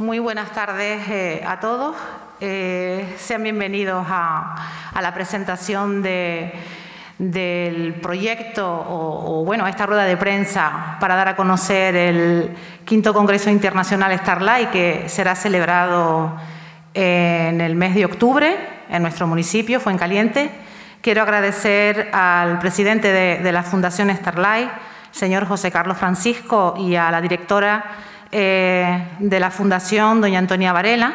Muy buenas tardes eh, a todos. Eh, sean bienvenidos a, la presentación del proyecto o, bueno, esta rueda de prensa para dar a conocer el quinto Congreso Internacional Starlight que será celebrado en el mes de octubre en nuestro municipio, Fuencaliente. Quiero agradecer al presidente de, de la Fundación Starlight, señor José Carlos Francisco, y a la directora eh, de la Fundación Doña Antonia Varela,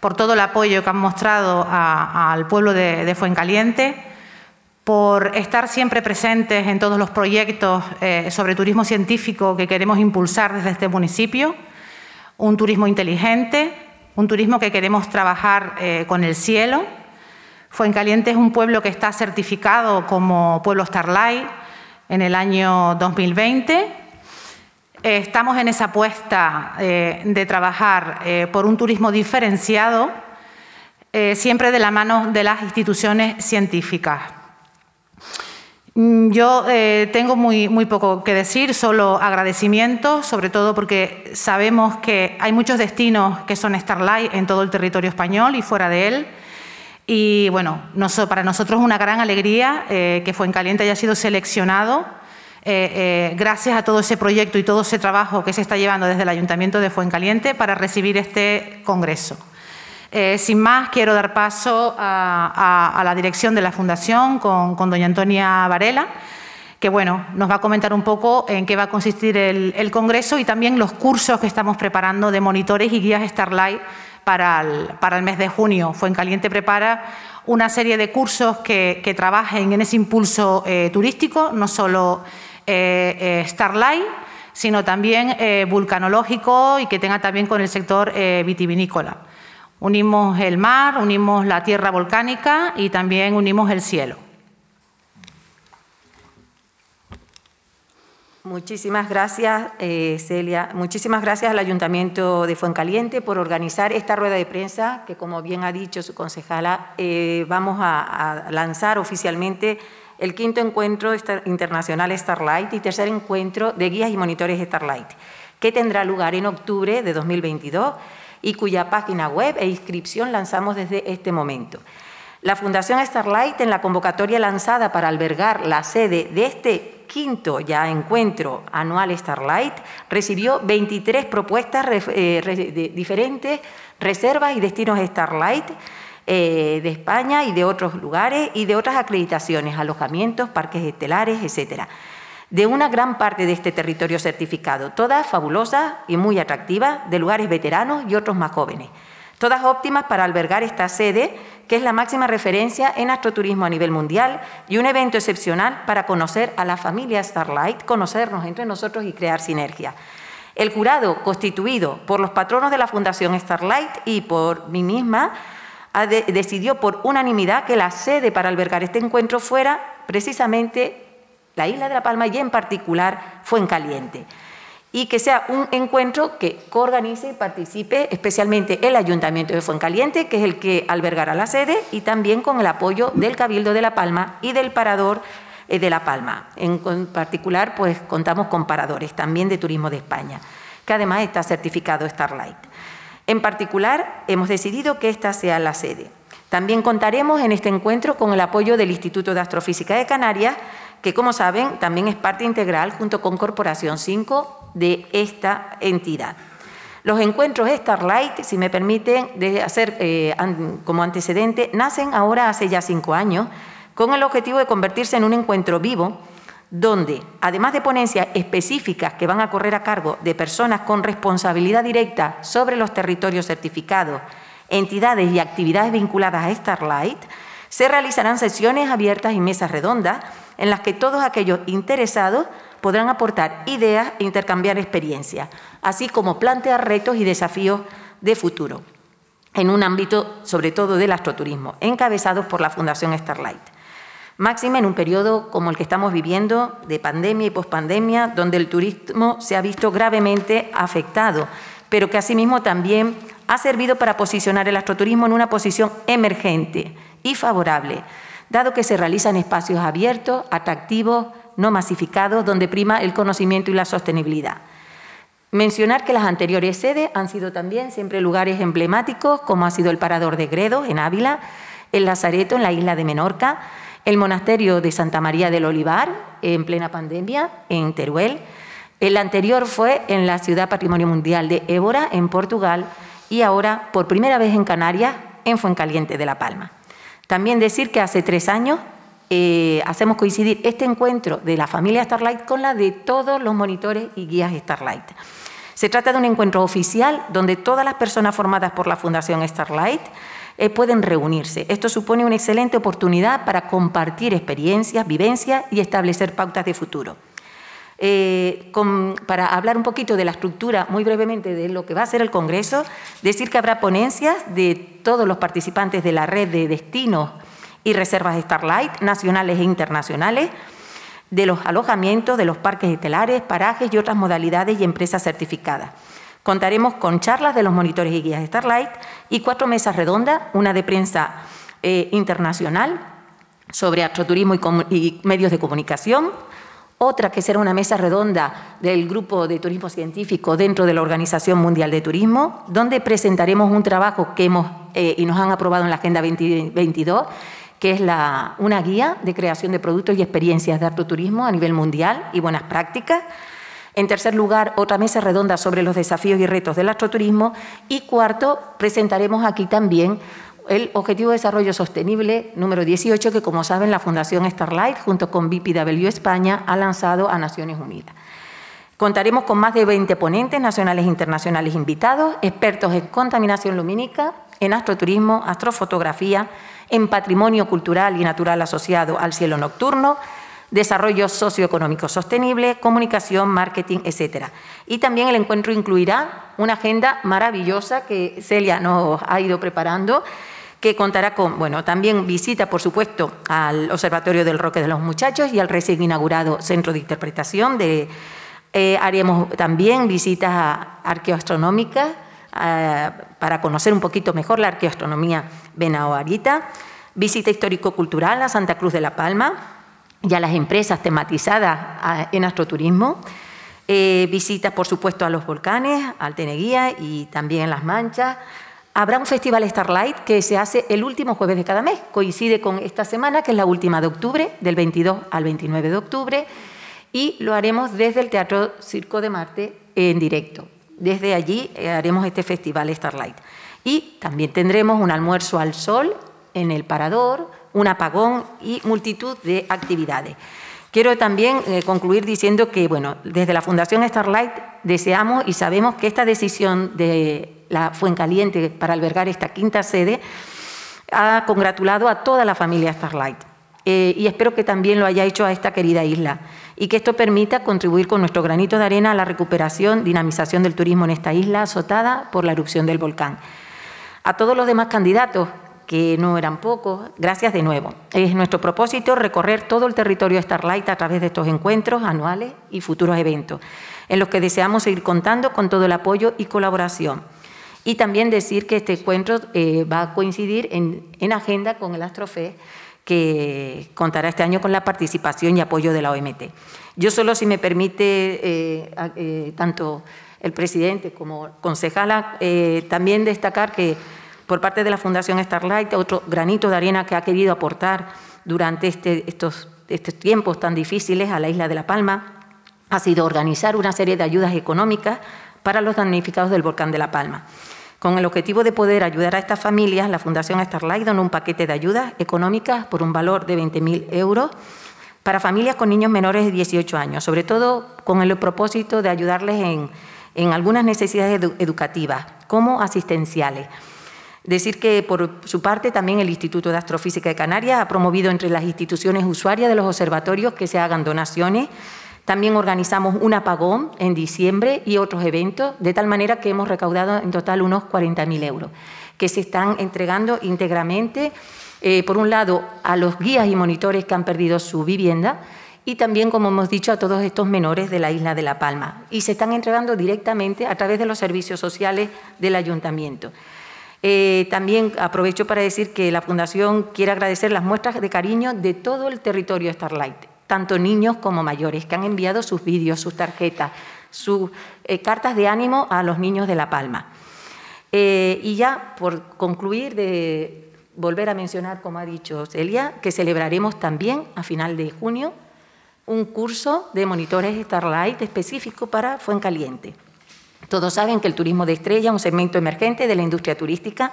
por todo el apoyo que han mostrado al pueblo de, Fuencaliente, por estar siempre presentes en todos los proyectos eh, sobre turismo científico que queremos impulsar desde este municipio, un turismo inteligente, un turismo que queremos trabajar eh, con el cielo. Fuencaliente es un pueblo que está certificado como pueblo Starlight en el año 2020 eh, estamos en esa apuesta eh, de trabajar eh, por un turismo diferenciado, siempre de la mano de las instituciones científicas. Mm, yo tengo muy, muy poco que decir, solo agradecimientos, sobre todo porque sabemos que hay muchos destinos que son Starlight en todo el territorio español y fuera de él. Y bueno, para nosotros es una gran alegría que Fuencaliente haya sido seleccionado eh, eh, gracias a todo ese proyecto y todo ese trabajo que se está llevando desde el Ayuntamiento de Fuencaliente para recibir este congreso. Eh, sin más, quiero dar paso a, la dirección de la Fundación con, doña Antonia Varela, que bueno, nos va a comentar un poco en qué va a consistir el, congreso y también los cursos que estamos preparando de monitores y guías Starlight para el, mes de junio. Fuencaliente prepara una serie de cursos que, trabajen en ese impulso turístico, no solo eh, eh, Starlight, sino también eh, vulcanológico y que tenga también con el sector vitivinícola. Unimos el mar, unimos la tierra volcánica y también unimos el cielo. Muchísimas gracias, Celia. Muchísimas gracias al Ayuntamiento de Fuencaliente por organizar esta rueda de prensa que, como bien ha dicho su concejala, vamos a lanzar oficialmente el quinto encuentro internacional Starlight y tercer encuentro de guías y monitores Starlight, que tendrá lugar en octubre de 2022 y cuya página web e inscripción lanzamos desde este momento. La Fundación Starlight, en la convocatoria lanzada para albergar la sede de este quinto ya encuentro anual Starlight, recibió 23 propuestas eh, de diferentes reservas y destinos Starlight, eh, de España y de otros lugares y de otras acreditaciones, alojamientos, parques estelares, etcétera. De una gran parte de este territorio certificado, todas fabulosas y muy atractivas, de lugares veteranos y otros más jóvenes. Todas óptimas para albergar esta sede, que es la máxima referencia en astroturismo a nivel mundial y un evento excepcional para conocer a la familia Starlight, conocernos entre nosotros y crear sinergia. El jurado, constituido por los patronos de la Fundación Starlight y por mí misma, decidió por unanimidad que la sede para albergar este encuentro fuera precisamente la isla de La Palma y en particular Fuencaliente. Y que sea un encuentro que coorganice y participe especialmente el Ayuntamiento de Fuencaliente, que es el que albergará la sede, y también con el apoyo del Cabildo de La Palma y del Parador eh, de La Palma. En particular, pues contamos con paradores también de Turismo de España, que además está certificado Starlight. En particular, hemos decidido que esta sea la sede. También contaremos en este encuentro con el apoyo del Instituto de Astrofísica de Canarias, que como saben también es parte integral junto con Corporación 5 de esta entidad. Los encuentros Starlight, si me permiten de hacer eh, como antecedente, nacen ahora hace ya cinco años con el objetivo de convertirse en un encuentro vivo donde, además de ponencias específicas que van a correr a cargo de personas con responsabilidad directa sobre los territorios certificados, entidades y actividades vinculadas a Starlight, se realizarán sesiones abiertas y mesas redondas en las que todos aquellos interesados podrán aportar ideas e intercambiar experiencias, así como plantear retos y desafíos de futuro en un ámbito sobre todo del astroturismo, encabezados por la Fundación Starlight. Máxima en un periodo como el que estamos viviendo, de pandemia y pospandemia, donde el turismo se ha visto gravemente afectado, pero que asimismo también ha servido para posicionar el astroturismo en una posición emergente y favorable, dado que se realiza en espacios abiertos, atractivos, no masificados, donde prima el conocimiento y la sostenibilidad. Mencionar que las anteriores sedes han sido también siempre lugares emblemáticos, como ha sido el Parador de Gredos en Ávila, el Lazareto en la isla de Menorca, el Monasterio de Santa María del Olivar en plena pandemia en Teruel. El anterior fue en la ciudad Patrimonio Mundial de Évora en Portugal y ahora por primera vez en Canarias en Fuencaliente de La Palma. También decir que hace tres años eh, hacemos coincidir este encuentro de la familia Starlight con la de todos los monitores y guías Starlight. Se trata de un encuentro oficial donde todas las personas formadas por la Fundación Starlight eh, pueden reunirse. Esto supone una excelente oportunidad para compartir experiencias, vivencias y establecer pautas de futuro. Eh, para hablar un poquito de la estructura, muy brevemente, de lo que va a ser el Congreso, decir que habrá ponencias de todos los participantes de la red de destinos y reservas Starlight, nacionales e internacionales, de los alojamientos, de los parques estelares, parajes y otras modalidades y empresas certificadas. Contaremos con charlas de los monitores y guías Starlight y cuatro mesas redondas, una de prensa eh, internacional sobre astroturismo y, medios de comunicación, otra que será una mesa redonda del Grupo de Turismo Científico dentro de la Organización Mundial de Turismo, donde presentaremos un trabajo que hemos eh, y nos han aprobado en la Agenda 2022 que es una guía de creación de productos y experiencias de artoturismo a nivel mundial y buenas prácticas. En tercer lugar, otra mesa redonda sobre los desafíos y retos del astroturismo. Y cuarto, presentaremos aquí también el Objetivo de Desarrollo Sostenible número 18, que como saben la Fundación Starlight, junto con BPW España, ha lanzado a Naciones Unidas. Contaremos con más de 20 ponentes nacionales e internacionales invitados, expertos en contaminación lumínica, en astroturismo, astrofotografía, en patrimonio cultural y natural asociado al cielo nocturno, desarrollo socioeconómico sostenible, comunicación, marketing, etc. Y también el encuentro incluirá una agenda maravillosa que Celia nos ha ido preparando, que contará con, bueno, también visita, por supuesto, al Observatorio del Roque de los Muchachos y al recién inaugurado Centro de Interpretación. De, eh, haremos también visitas arqueoastronómicas eh, para conocer un poquito mejor la arqueoastronomía benaoarita, visita histórico-cultural a Santa Cruz de la Palma y a las empresas tematizadas en astroturismo, eh, visitas, por supuesto, a los volcanes, al Teneguía y también en Las Manchas. Habrá un festival Starlight que se hace el último jueves de cada mes, coincide con esta semana, que es la última de octubre, del 22 al 29 de octubre, y lo haremos desde el Teatro Circo de Marte en directo. Desde allí eh, haremos este festival Starlight. Y también tendremos un almuerzo al sol en el parador, un apagón y multitud de actividades. Quiero también eh, concluir diciendo que, bueno, desde la Fundación Starlight deseamos y sabemos que esta decisión de la Fuencaliente para albergar esta quinta sede ha congratulado a toda la familia Starlight. Eh, y espero que también lo haya hecho a esta querida isla y que esto permita contribuir con nuestro granito de arena a la recuperación, dinamización del turismo en esta isla azotada por la erupción del volcán. A todos los demás candidatos, que no eran pocos, gracias de nuevo. Es nuestro propósito recorrer todo el territorio Starlight a través de estos encuentros anuales y futuros eventos, en los que deseamos seguir contando con todo el apoyo y colaboración. Y también decir que este encuentro eh, va a coincidir en, agenda con el Astrofe, que contará este año con la participación y apoyo de la OMT. Yo solo, si me permite, eh, eh, tanto el presidente como concejala, también destacar que por parte de la Fundación Starlight, otro granito de arena que ha querido aportar durante este, estos, tiempos tan difíciles a la isla de La Palma ha sido organizar una serie de ayudas económicas para los damnificados del volcán de La Palma. Con el objetivo de poder ayudar a estas familias, la Fundación Starlight donó un paquete de ayudas económicas por un valor de 20.000 euros para familias con niños menores de 18 años, sobre todo con el propósito de ayudarles en, en algunas necesidades educativas, como asistenciales. Decir que, por su parte, también el Instituto de Astrofísica de Canarias ha promovido entre las instituciones usuarias de los observatorios que se hagan donaciones. También organizamos un apagón en diciembre y otros eventos, de tal manera que hemos recaudado en total unos 40.000 euros, que se están entregando íntegramente, eh, por un lado, a los guías y monitores que han perdido su vivienda y también, como hemos dicho, a todos estos menores de la isla de La Palma. Y se están entregando directamente a través de los servicios sociales del ayuntamiento. Eh, también aprovecho para decir que la Fundación quiere agradecer las muestras de cariño de todo el territorio Starlight, tanto niños como mayores, que han enviado sus vídeos, sus tarjetas, sus eh, cartas de ánimo a los niños de La Palma. Eh, y ya, por concluir, de volver a mencionar, como ha dicho Celia, que celebraremos también a final de junio un curso de monitores Starlight específico para Fuencaliente. Todos saben que el turismo de estrella es un segmento emergente de la industria turística,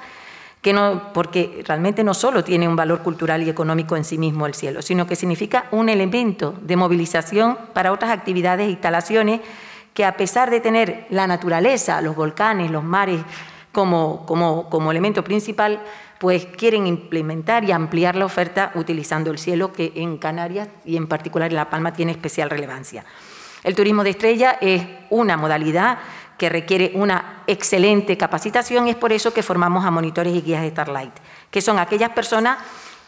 que no, porque realmente no solo tiene un valor cultural y económico en sí mismo el cielo, sino que significa un elemento de movilización para otras actividades e instalaciones que a pesar de tener la naturaleza, los volcanes, los mares como, como, como elemento principal, pues quieren implementar y ampliar la oferta utilizando el cielo, que en Canarias y en particular en La Palma tiene especial relevancia. El turismo de estrella es una modalidad que requiere una excelente capacitación es por eso que formamos a monitores y guías de Starlight, que son aquellas personas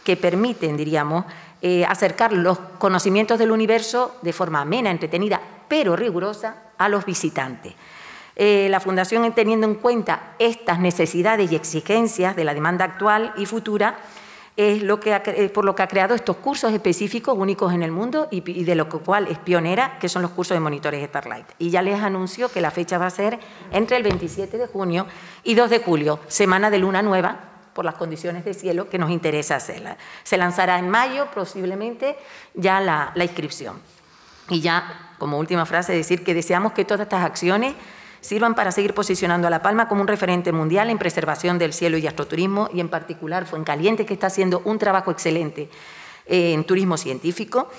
que permiten, diríamos, eh, acercar los conocimientos del universo de forma amena, entretenida, pero rigurosa a los visitantes. Eh, la Fundación, teniendo en cuenta estas necesidades y exigencias de la demanda actual y futura, es lo que eh, por lo que ha creado estos cursos específicos únicos en el mundo y, de lo cual es pionera, que son los cursos de monitores Starlight. Y ya les anuncio que la fecha va a ser entre el 27 de junio y 2 de julio, semana de luna nueva, por las condiciones de cielo que nos interesa hacerla. Se lanzará en mayo, posiblemente, ya la inscripción. Y ya, como última frase, decir que deseamos que todas estas acciones sirvan para seguir posicionando a La Palma como un referente mundial en preservación del cielo y astroturismo y en particular Fuencaliente, que está haciendo un trabajo excelente eh, en turismo científico,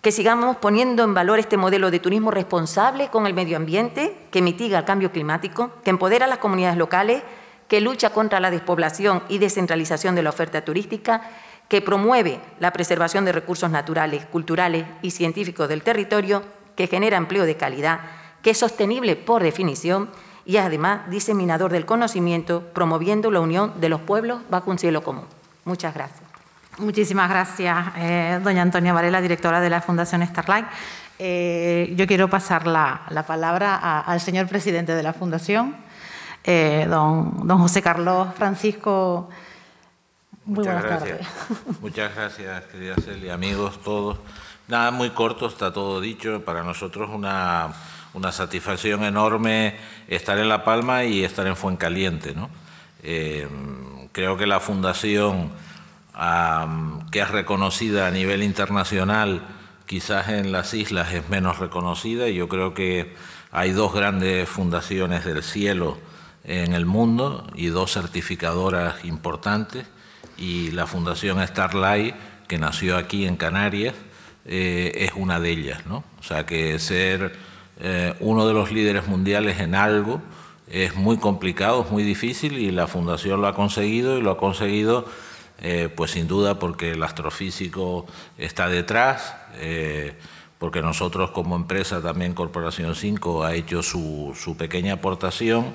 que sigamos poniendo en valor este modelo de turismo responsable con el medio ambiente, que mitiga el cambio climático, que empodera a las comunidades locales, que lucha contra la despoblación y descentralización de la oferta turística, que promueve la preservación de recursos naturales, culturales y científicos del territorio, que genera empleo de calidad, que es sostenible por definición y además diseminador del conocimiento, promoviendo la unión de los pueblos bajo un cielo común. Muchas gracias. Muchísimas gracias, eh, doña Antonia Varela, directora de la Fundación Starlight. Eh, yo quiero pasar la, palabra al señor presidente de la Fundación, eh, don, don José Carlos Francisco. Muy Muchas buenas gracias. tardes. Muchas gracias, querida Celia, amigos todos. Nada, muy corto, está todo dicho. Para nosotros una una satisfacción enorme estar en La Palma y estar en Fuencaliente. ¿no? Eh, creo que la fundación, que es reconocida a nivel internacional, quizás en las islas es menos reconocida y yo creo que hay dos grandes fundaciones del cielo en el mundo y dos certificadoras importantes y la Fundación Starlight, que nació aquí en Canarias, eh, es una de ellas. ¿no? O sea que ser eh, uno de los líderes mundiales en algo. Es muy complicado, es muy difícil y la Fundación lo ha conseguido y lo ha conseguido eh, pues sin duda porque el astrofísico está detrás, eh, porque nosotros como empresa también Corporación 5 ha hecho su, su pequeña aportación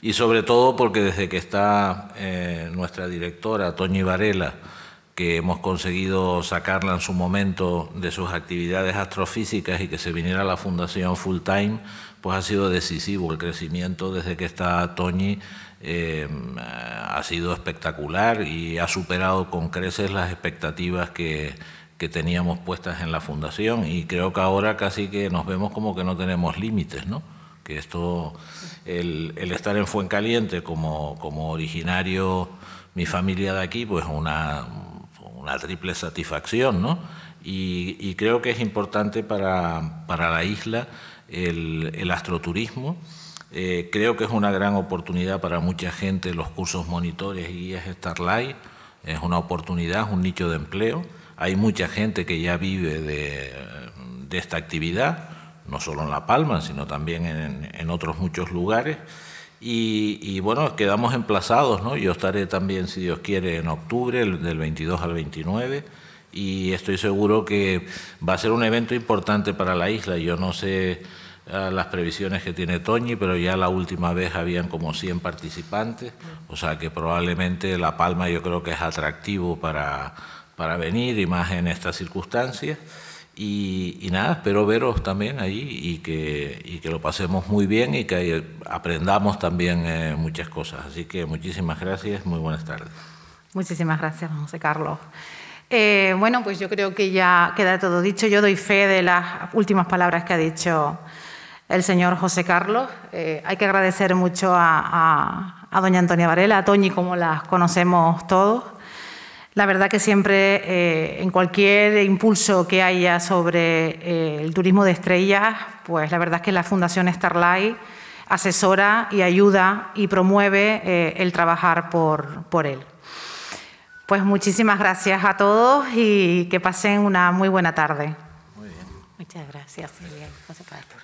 y sobre todo porque desde que está nuestra directora, Toñi Varela, que hemos conseguido sacarla en su momento de sus actividades astrofísicas y que se viniera a la Fundación Full Time, pues ha sido decisivo. El crecimiento desde que está Toñi eh, ha sido espectacular y ha superado con creces las expectativas que, que teníamos puestas en la Fundación y creo que ahora casi que nos vemos como que no tenemos límites, ¿no? Que esto, el, el estar en Fuencaliente como, como originario, mi familia de aquí, pues una una triple satisfacción, ¿no? Y, creo que es importante para, para la isla el, el astroturismo. Eh, creo que es una gran oportunidad para mucha gente los cursos monitores y guías Starlight. Es una oportunidad, es un nicho de empleo. Hay mucha gente que ya vive de, de esta actividad, no solo en La Palma, sino también en, en otros muchos lugares. Y, bueno, quedamos emplazados, ¿no? Yo estaré también, si Dios quiere, en octubre, del 22 al 29, y estoy seguro que va a ser un evento importante para la isla. Yo no sé ah, las previsiones que tiene Toñi, pero ya la última vez habían como 100 participantes, o sea que probablemente La Palma yo creo que es atractivo para, para venir y más en estas circunstancias. Y, nada, espero veros también ahí y que, y que lo pasemos muy bien y que aprendamos también eh, muchas cosas. Así que muchísimas gracias, muy buenas tardes. Muchísimas gracias, José Carlos. Eh, bueno, pues yo creo que ya queda todo dicho. Yo doy fe de las últimas palabras que ha dicho el señor José Carlos. Eh, hay que agradecer mucho a, doña Antonia Varela, a Toñi, como las conocemos todos. La verdad que siempre, eh, en cualquier impulso que haya sobre eh, el turismo de estrellas, pues la verdad es que la Fundación Starlight asesora y ayuda y promueve el trabajar por, por él. Pues muchísimas gracias a todos y que pasen una muy buena tarde. Muy bien. Muchas gracias, Silvia. Muchas gracias.